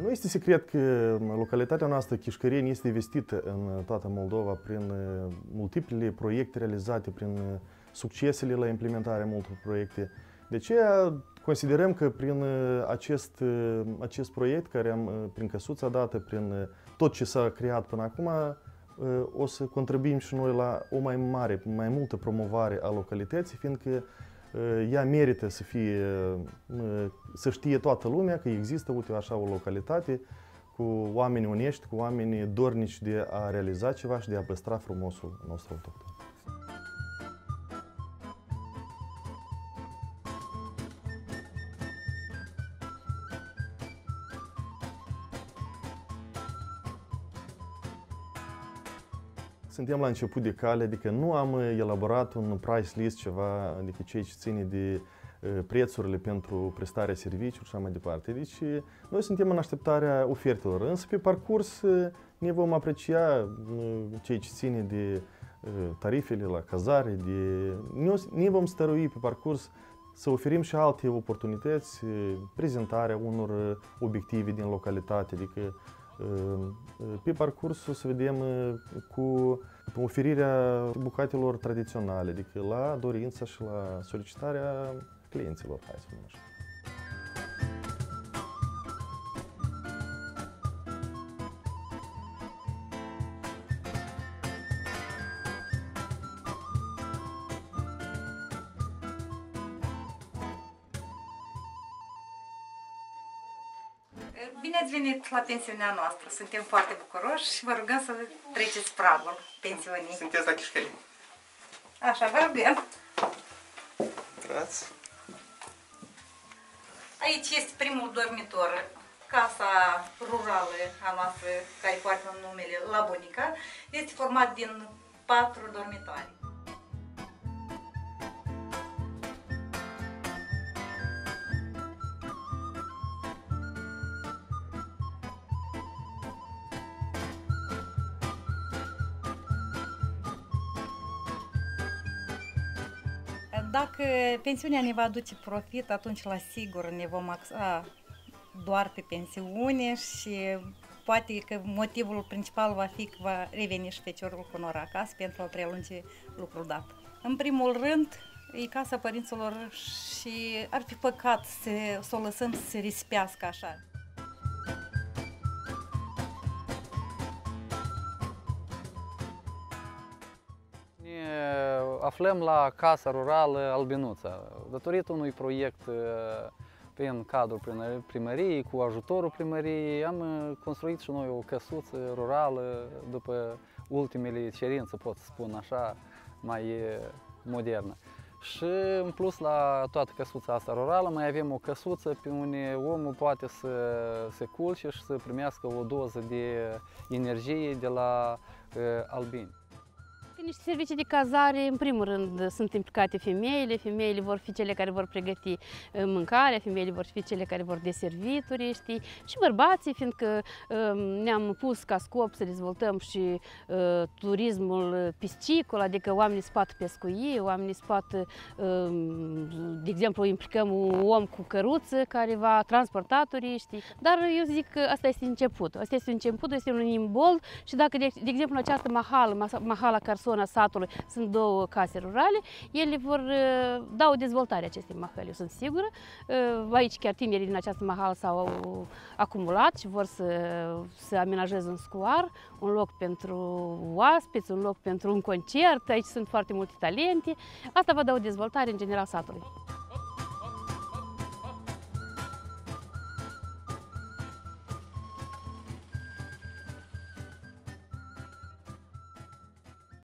Nu este secret că localitatea noastră, Chișcăreni, este investită în toată Moldova prin multiplele proiecte realizate, prin succesele la implementarea multor proiecte. De aceea considerăm că prin acest, acest proiect, care am, prin căsuța dată, prin tot ce s-a creat până acum, o să contribuim și noi la o mai mare, mai multă promovare a localității, fiindcă ea merită să fie, să știe toată lumea că există, uite, așa o localitate cu oameni onești, cu oameni dornici de a realiza ceva și de a păstra frumosul nostru autohton. Suntem la început de cale, adică nu am elaborat un price list, ceva, adică ceea ce ține de prețurile pentru prestarea serviciilor și așa mai departe. Deci noi suntem în așteptarea ofertelor, însă pe parcurs ne vom aprecia ceea ce ține de tarifele la cazare, de... ne vom stărui pe parcurs să oferim și alte oportunități, prezentarea unor obiective din localitate, adică pe parcurs o să vedem cu oferirea bucatelor tradiționale, adică la dorința și la solicitarea clienților, hai să spunem așa. Bine ați venit la pensiunea noastră. Suntem foarte bucuroși și vă rugăm să treceți pragul pensiunii. Sunteți la Chișcăleni. Așa, vă rugăm. Intrați. Aici este primul dormitor, casa rurală a noastră, care poartă numele La Bunica. Este format din patru dormitoare. Dacă pensiunea ne va aduce profit, atunci la sigur ne vom axa doar pe pensiune și poate că motivul principal va fi că va reveni și feciorul cu nor acasă pentru a prelungi lucrul dat. În primul rând, e casa părinților și ar fi păcat să, să o lăsăm să se rispească așa. Aflăm la Casa Rurală Albinuța, datorită unui proiect prin cadrul primăriei, cu ajutorul primăriei, am construit și noi o căsuță rurală după ultimele cerințe, pot să spun așa, mai modernă. Și în plus la toată căsuța asta rurală mai avem o căsuță pe unde omul poate să se culce și să primească o doză de energie de la uh, albini. În niște servicii de cazare, în primul rând, sunt implicate femeile. Femeile vor fi cele care vor pregăti uh, mâncarea, femeile vor fi cele care vor deservi turiștii și bărbații, fiindcă um, ne-am pus ca scop să dezvoltăm și uh, turismul piscicol, adică oamenii spot pescui, oamenii spot, um, de exemplu, implicăm un om cu căruță care va transporta turiștii. Dar eu zic că asta este începutul. Asta este începutul, este un imbol și dacă, de, de exemplu, această mahală, mahala Carson, zona satului sunt două case rurale, ele vor uh, da o dezvoltare acestei mahăli, eu sunt sigură. Uh, aici chiar tinerii din această mahal s-au acumulat și vor să, să amenajeze un scoar, un loc pentru oaspeți, un loc pentru un concert, aici sunt foarte multe talente. Asta va da o dezvoltare în general satului.